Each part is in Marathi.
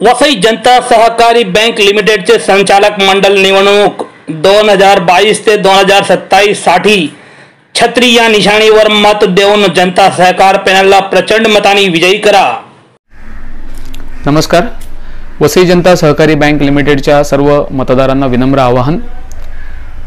वसई जनता सहकारी बँक लिमिटेडचे संचालक मंडळ निवडणूक दोन हजार बावीस ते दोन हजार सत्तावीससाठी छत्री या निशाणीवर मत देऊन जनता सहकार पॅनलला प्रचंड मताने विजयी करा. नमस्कार. वसई जनता सहकारी बँक लिमिटेडच्या सर्व मतदारांना विनम्र आवाहन.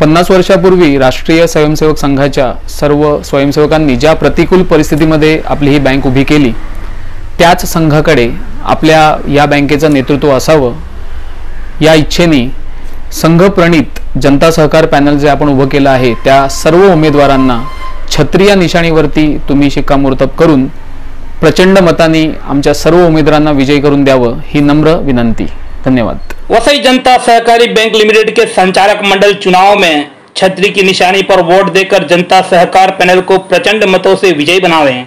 पन्नास वर्षापूर्वी राष्ट्रीय स्वयंसेवक संघाच्या सर्व स्वयंसेवकांनी ज्या प्रतिकूल परिस्थितीमध्ये आपली ही बँक उभी केली त्याच संघाकडे आपल्या या बँकेचं नेतृत्व असावं या इच्छेने संघप्रणित जनता सहकार पॅनल जे आपण उभं केलं आहे त्या सर्व उमेदवारांना छत्री या निशाणीवरती तुम्ही शिक्कामोर्तब करून प्रचंड मताने आमच्या सर्व उमेदवारांना विजयी करून द्यावं ही नम्र विनंती. धन्यवाद. वसई जनता सहकारी बैंक लिमिटेड के संचालक मंडल चुनाव में छतरी की निशानी पर वोट देकर जनता सहकार पैनल को प्रचंड मतों से विजयी बनावें।